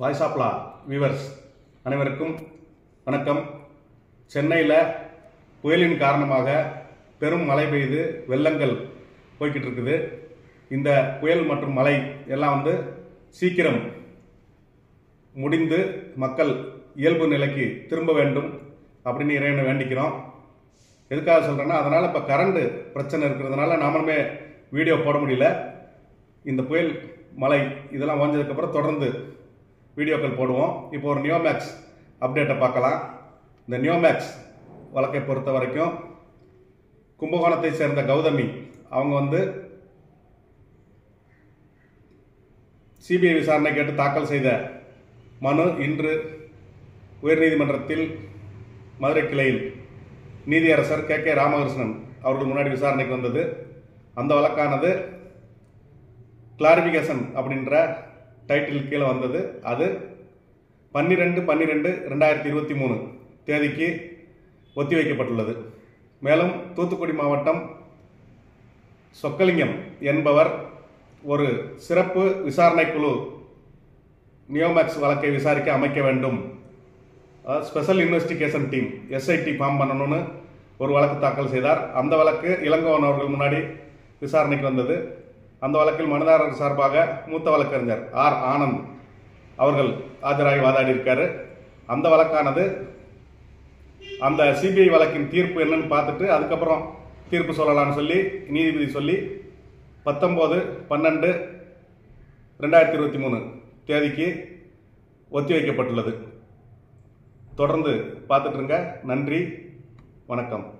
Voice of law viewers அனைவருக்கும் வணக்கம். சென்னையில் புயலின் காரணமாக பெரும் மழை பெய்து வெள்ளங்கள் போய்கிட்டு இருக்குது இந்த புயல் மற்றும் மழை எல்லாம் வந்து சீக்கிரம் முடிந்து மக்கள் இயல்பு நிலைக்கு திரும்ப வேண்டும் அப்படின்னு இறைவனை வேண்டிக்கிறோம். எதுக்காக சொல்கிறேன்னா அதனால் இப்போ கரண்ட்டு பிரச்சனை இருக்கிறதுனால நாமளுமே வீடியோ போட முடியல. இந்த புயல் மழை இதெல்லாம் ஓஞ்சதுக்கப்புறம் தொடர்ந்து வீடியோக்கள் போடுவோம். இப்போ ஒரு நியோமேக்ஸ் அப்டேட்டை பார்க்கலாம். இந்த நியோமேக்ஸ் வழக்கை பொறுத்த வரைக்கும் கும்பகோணத்தை சேர்ந்த கௌதமி அவங்க வந்து சிபிஐ விசாரணை கேட்டு தாக்கல் செய்த மனு இன்று உயர்நீதிமன்றத்தில் மதுரை கிளையில். நீதியரசர் கே. கே. ராமகிருஷ்ணன் அவர்கள் முன்னாடி விசாரணைக்கு வந்தது. அந்த வழக்கானது கிளாரிபிகேஷன் அப்படின்ற டைட்டில் கீழே வந்தது. அது பன்னிரெண்டு பன்னிரெண்டு ரெண்டாயிரத்தி இருபத்தி மூணு தேதிக்கு ஒத்திவைக்கப்பட்டுள்ளது. மேலும் தூத்துக்குடி மாவட்டம் சொக்கலிங்கம் என்பவர் ஒரு சிறப்பு விசாரணை குழு நியோமேக்ஸ் வழக்கை விசாரிக்க அமைக்க வேண்டும். Special investigation team S I T form பண்ணணும்னு ஒரு வழக்கு தாக்கல் செய்தார். அந்த வழக்கு இளங்கோவன் அவர்கள் முன்னாடி விசாரணைக்கு வந்தது. அந்த வழக்கில் மனுதாரர் சார்பாக மூத்த வழக்கறிஞர் ஆர். ஆனந்த் அவர்கள் ஆஜராகி வாதாடி இருக்காரு. அந்த வழக்கானது அந்த சிபிஐ வழக்கின் தீர்ப்பு என்னன்னு பார்த்துட்டு அதுக்கப்புறம் தீர்ப்பு சொல்லலாம்னு சொல்லி நீதிபதி சொல்லி பத்தொம்போது பன்னெண்டு ரெண்டாயிரத்தி இருபத்தி மூணு தேதிக்கு ஒத்திவைக்கப்பட்டுள்ளது தொடர்ந்து பார்த்துட்ருங்க நன்றி. வணக்கம்.